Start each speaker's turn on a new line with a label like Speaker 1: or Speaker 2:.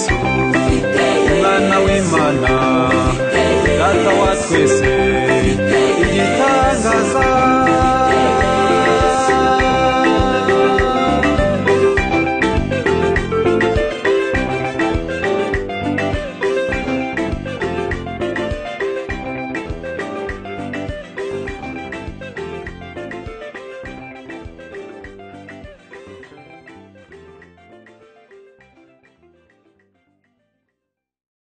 Speaker 1: yesu umwana w'imana data wa twese.